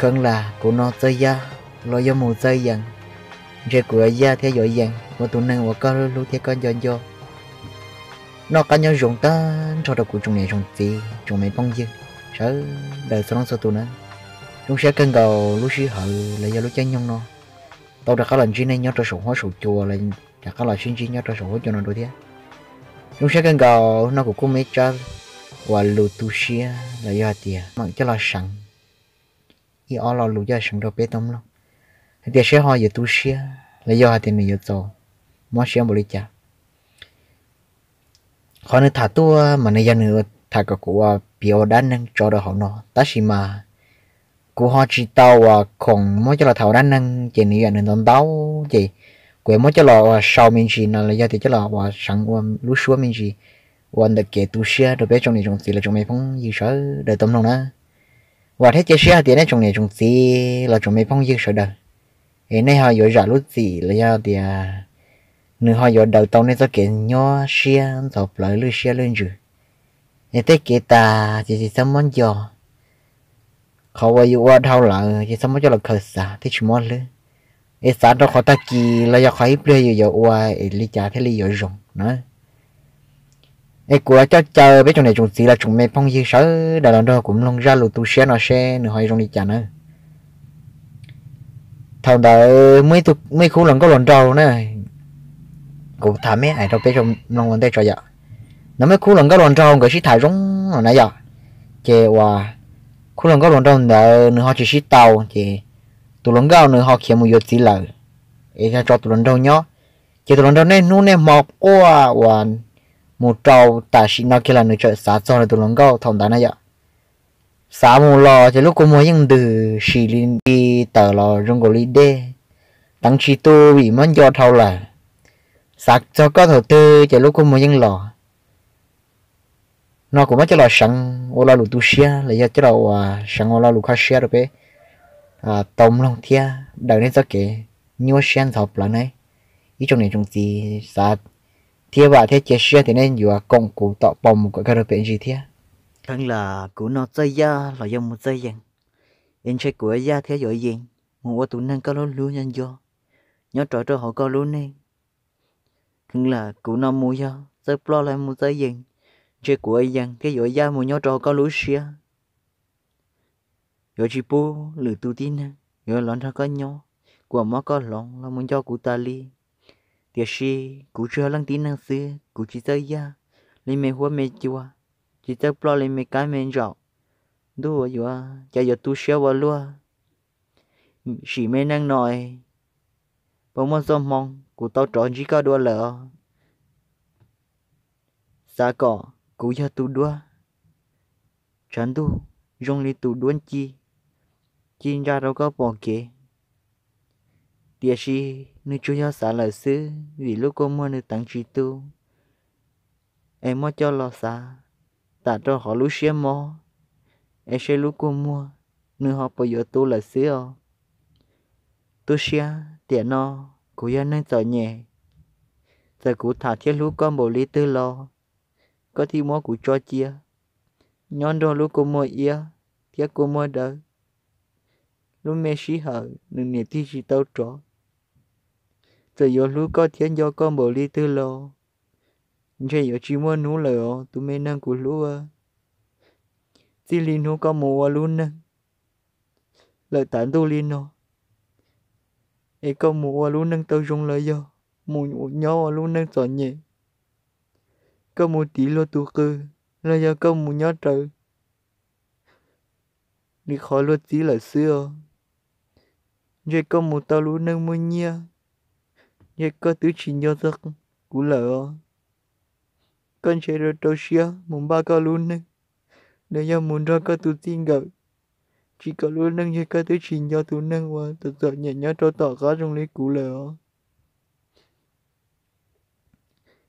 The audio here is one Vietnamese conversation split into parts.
khẩn là của nó chơi gia lo do mù chơi dần. Rồi của gia theo dõi dần và tụi năng và con lúc theo con dọn do nó cá nhau dùng ta cho được của chúng này dùng gì chúng này bông dư sợ đời sau nó sợ tụi nó. Chúng sẽ cân cầu, lúc sĩ hở, là do lúc chân nhông nó. Tao đã có lần chuyện này nhớ cho sổ hóa sổ chùa, là đã có lần xin chi nhớ cho sổ hóa cho nó đôi thế. Chúng sẽ cân cầu, nó cũng có mấy cha và lụt tu xia, là do tiền mặc cho là sẵn y ở lò lù giờ sống đâu bé tông lắm. Thì sẽ họ giờ tu sửa là do thì mình giờ tổ. Mua sửa bồi cha. Họ nên thả tu mà nên giờ nữa, thả cái cụ à, biểu đan năng cho được họ nó ta chỉ mà, cụ họ chỉ tàu à còn mỗi cho là thảo đan năng chỉ nữa nên tông tàu chỉ quẹ mỗi cho là sau mình chỉ là do thì cho là và sẵn qua lúa xuống mình chỉ quan đặc kể tu sửa được bé trong này trong thì là trong mấy phong gì sợ đời tâm lòng đó và thế chế xe thì nó trồng này trồng gì là trồng mấy phong dương sợ đời. Ấy nay họ dội rạ lúc gì là do thì à, nửa họ dội đầu tàu nên do kiện nhỏ xia, tập lại lưỡi xe lên rồi nên thế kia ta chỉ chỉ sắm món giò. Họ vừa yêu qua thâu là chỉ sắm món giò là khởi xả thế chỉ món lưỡi ấy xả đó họ ta kỳ là do khỏi bơi giờ qua lý cha thế lý dội rồng nói ai của cho chờ biết trong này chúng gì là chúng mày phong gì sợ đã lần đó cũng long ra lụt tu xe nó xe nữa hỏi trong đi chả nữa. Thầu đợi mấy tu mấy khu lần có lần đầu này cũng thả mấy ai đâu, biết trong long vấn đề cho dạ nó mấy khu lần có lần đầu cái sĩ thải rong ở nãy giờ. Chè, hòa. Khu lần có lần đầu nữa nữa họ chỉ sĩ tàu, chè. Tụ lần gạo nữa họ kiếm một yếu gì lợi ai cho tụ lần đầu nhó. Chè tụ lần đầu này nu này mọc qua hoàn một trâu ta chỉ nói kia là người chơi xã cho là tụi lòng gâu thông đá này ạ. Xã mù lò thì lúc có mua những từ xì linh đi tờ lò rung cổ lý đê. Tăng chi tu bị mất do thâu là. Xã cho có thầu tư thì lúc có mua những lò. Nó cũng mất cho lò sẵn ô lò lù tu xia là do cho lò à, sẵn ô lò lù khá xia được bé à tôm lòng thia đợi nên cho kể nhiều xen thọc là này. Ý trong này trong gì xã thế và thế chia sẻ thì nên vừa công cụ tạo bom của cái bên gì thế thằng là của nó chơi ya là dùng một chơi gì em chơi của ya thế rồi gì một tụi năng có luôn luôn nhân do. Nhớ trò cho họ có luôn nè thằng là của nó mua ya chơi pro lại một chơi gì chơi của yang thế rồi ya một nhớ trò có lúa xia. Rồi chỉ bu lử tu tin nè. Rồi lon ra có nhau của má có lòng là muốn cho cụ ta li tiếc si cú chưa lăng tin năng xưa, cú chỉ tới ya lên mẹ hoa mẹ chua, chỉ tới plo lên mẹ cái mẹ rau đua vừa cha giờ tu sửa vào luôn chỉ mẹ năng nói bao mong sớm mong cú tao trọn chỉ có đua lỡ xa cỏ, cú giờ tu đua. Chẳng tu dùng li tu đuôn chi. Chi ra đâu có bỏ kia địa chỉ nếu chú nhớ xả lời sư vì lúc cô mua được tặng trí tu. Em mua cho lo xả tạ cho họ lúc xem mò em sẽ lúc cô mua nếu họ bây giờ tu lời sư à tu xia tiền nó cô yên nên sợ nhẹ. Giờ cụ thả thiết lúc con bộ lý tư lo có thì mua cụ cho chia. Nhon đồ lúc cô mua ia thiết cô mua đỡ. Lúc mẹ sĩ hở đừng nhẹ thi chỉ tao trọ giờ yo lu có thiên do con bộ li tư lo giờ yo chỉ muốn nú lờ tụi mình năng của lu à chỉ li nú có mùa luôn nè. Lời tản tu li nó ấy có mùa luôn năng tao dùng lời do. Mùa nhỏ luôn năng sợ nhẹ. Có một tí lo tu cư là do có một nhỏ trời đi khó lo tí là xưa. Giờ có một tao luôn năng mua nhia nhớ có tứ chỉ nhớ giấc cú lỡ con chế rồi đâu xia muốn ba con luôn nè nếu như muốn ra có tứ tin gặp chỉ có luôn nâng như có tứ chỉ nhớ tứ nâng và tự sự nhẹ nhớ cho tỏ khá trong lấy cú lỡ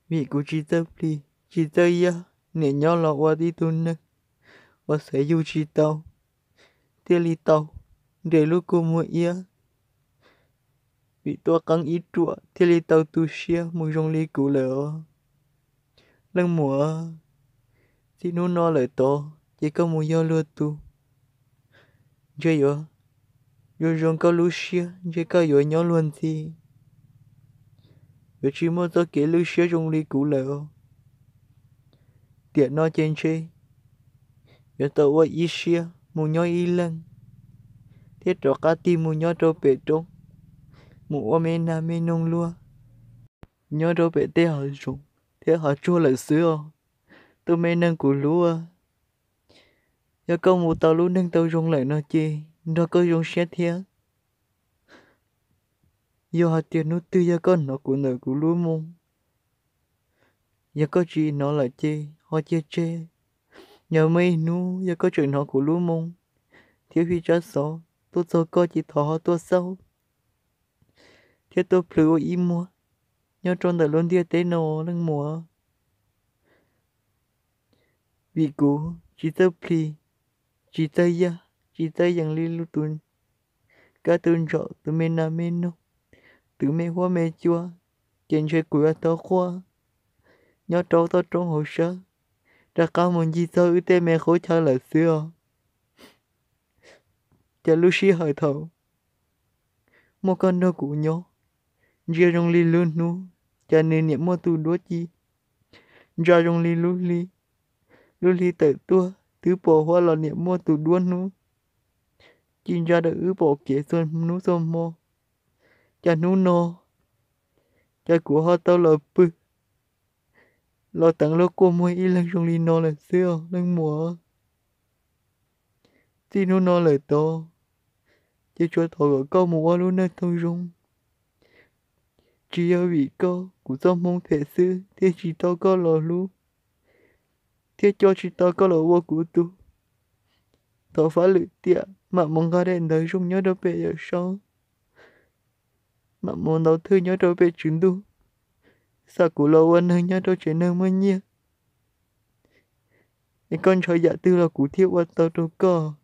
vì cú chỉ tập đi chỉ tới ya nhẹ nhớ lọ qua đi tu nâng và sẽ yêu chỉ tao tiêu li tao để lúc cô mua ya vì tua căng ít chua thì li tàu tu xia một dòng li cũ lỡ lần mùa, thì nó no lời to chỉ có một do lừa tu. Chơi yo rồi rồi có Lucia chỉ có yo nhỏ luôn thì. Vì chỉ mua cho kể Lucia trong ly cũ lỡ tiện nó trên chơi tàu tao ở xia một nhỏ y lần. Thiết cho cá tim một nhỏ cho bể trống mụ ôm em na mê nông lua. Nhớ đâu bể tê họ rụng thế họ chua lại xưa tôi mê nâng của lúa giờ câu một tàu lúa nâng tàu dùng lại nó chi nó có dùng xét thế giờ họ tiền nó tư giờ con nó của nợ của lúa mông giờ có gì nó là chê họ chê chê nhờ mây nu giờ có chuyện nó của lúa mông thiếu khi cho số tôi cho có chỉ thọ tôi sâu thiết tôi pleu im mua. Nhớ trôn đời luôn thiết tế nô lưng mùa. Vì cũ chỉ tớ pli chỉ tớ ya, chỉ tớ yang li lu tun cả tun trọ từ mê na mê nô. Từ mê hoa mê chua. Trên chơi của tớ khoa nhớ trâu tớ trong hồ sơ. Ra cao một gì sao ư tê mẹ khối cho là xưa. Cha Lucy hỏi thầu một con đâu của nhau giờ trong li luôn nu cha nên niệm mua tu đua chi ra trong li lu li lu li tự tua, tứ bộ hoa là niệm mua tu đua nu. Chỉ ra được ứ bộ kế xuân nu xôm mô cha nu nô cha của họ tao là bự lo tặng lo cô mua y lăng trong li nô là xưa lăng mùa tí nu nô lời to chỉ cho thọ gọi câu mùa luôn nơi thôi rung chỉ vị mong có lò đời rung nhớ đâu về giờ sau mà mong đầu thư nhớ đâu về chuyện tu sao của lò quên hơn nhớ đâu chuyện nơi mới nhia. Cái con cho dạ tư là của thiếu quan tao đâu có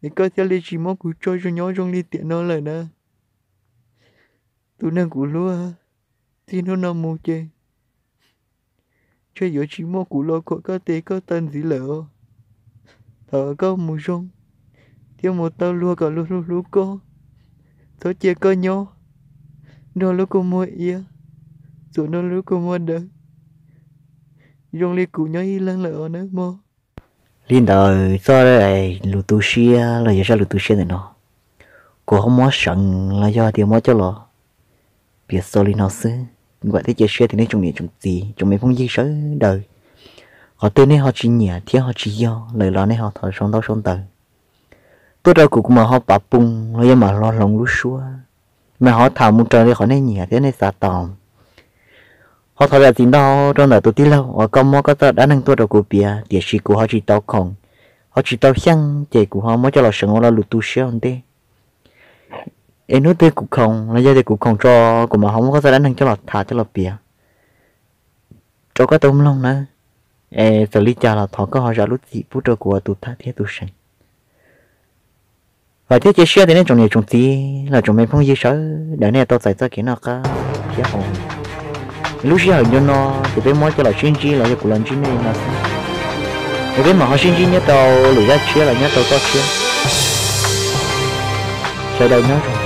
để coi theo lý chỉ mong của cho cho trong đi tiện nó lời nè tụi năng của lúa à? thì nó nằm mù chê cho giữa chỉ mong của lo có có tế có tên gì lỡ. Thở có mù rong. Theo một tao lúa cả lúa lúa lúa cô thở chia có nhỏ nó lúa cô mua ia rồi nó lúa cô mua đỡ dùng li cụ nhỏ y lăng lỡ nữa mò liên đời do đây lũ tu xia, là do sao lũ tu xia này nó cô không muốn sẵn là do điều muốn cho lo biết số lý nó xứ gọi thế chia sẻ thì nên chúng này chúng gì chúng mình phong gì sớ đời. Họ tên nên họ chỉ nhẹ thì họ chỉ do, lời lo nên họ thở sống đó sống tờ. Tôi đâu cũng mà họ bà bung nó mà lo lòng lú xua. Mà họ thảo một trời thì họ nên nhẹ thế nên xa tòm. Họ thở ra tiền đó, trong đời tôi tí lâu ở công mò có tao đã nâng tôi đâu của bia địa chỉ của họ chỉ tao không họ chỉ tao xăng chạy của họ mới cho là sừng là lụt tu sửa hơn thế em nói tới cục không. Là do thì cục không cho của mà không có tao đánh nâng cho lọt thả cho lọt bìa cho có tôm lông nữa ê, xử lý cha là thọ có họ ra lúc gì bút cho của tụt thả thế tụt sành. Và thế chế sửa thì nên trồng nhiều trồng tí, là trồng mấy phong gì sợ để này tao giải ra cái nào cả giá hồn. Lúc xưa hình như nó thì bên mỗi cho là chuyên chi là cho của lần chuyên này là thì bên mà họ chuyên chi nhớ tao lùi ra chia là nhớ tao to chia sau nhớ rồi.